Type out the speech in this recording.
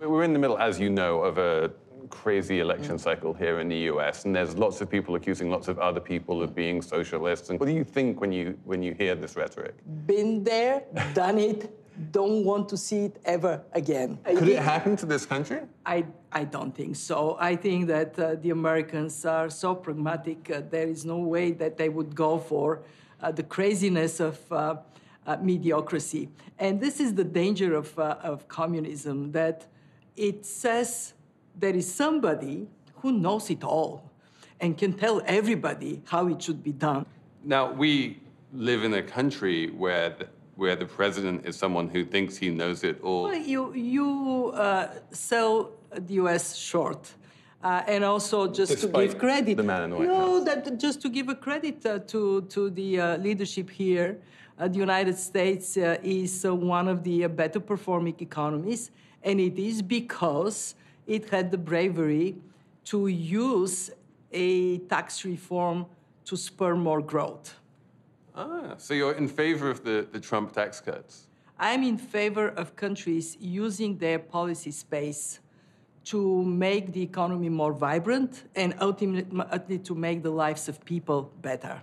We're in the middle, as you know, of a crazy election cycle here in the US, and there's lots of people accusing lots of other people of being socialists. And what do you think when you when you hear this rhetoric? Been there, done it, don't want to see it ever again. Could it happen to this country? I, I don't think so. I think that uh, the Americans are so pragmatic, uh, there is no way that they would go for uh, the craziness of uh, uh, mediocrity. And this is the danger of, uh, of communism that it says there is somebody who knows it all and can tell everybody how it should be done. Now, we live in a country where the, where the president is someone who thinks he knows it all. Well, you you uh, sell the U.S. short. Uh, and also, just Despite to give credit, the man in the White no, House. that just to give a credit uh, to to the uh, leadership here, uh, the United States uh, is uh, one of the better performing economies, and it is because it had the bravery to use a tax reform to spur more growth. Ah, so you're in favor of the, the Trump tax cuts? I'm in favor of countries using their policy space to make the economy more vibrant and ultimately to make the lives of people better.